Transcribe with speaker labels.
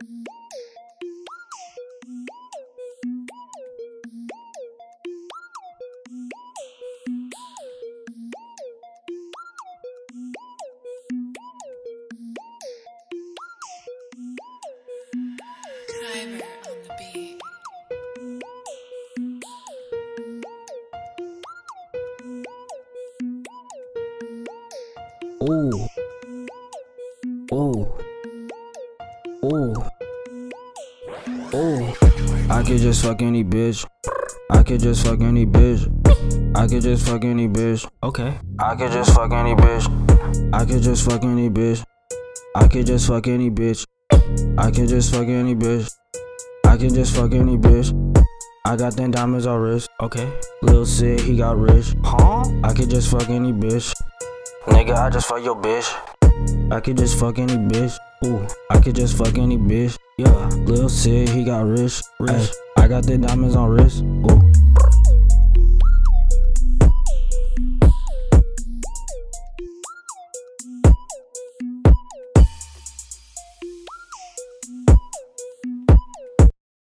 Speaker 1: The beat.
Speaker 2: Ooh. Ooh. I could just fuck any bitch. I could just fuck any bitch. I could just fuck any bitch. Okay. I could just fuck any bitch. I could just fuck any bitch. I could just fuck any bitch. I can just fuck any bitch. I can just fuck any bitch. I got them diamonds on wrist. Okay. Lil Cid, he got rich. Huh? I could just fuck any bitch. Nigga, I just fuck your bitch. I could just fuck any bitch. Ooh, I could just fuck any bitch. Yeah, Lil Cid, he got rich. Rich. I got the diamonds on wrist. Ooh,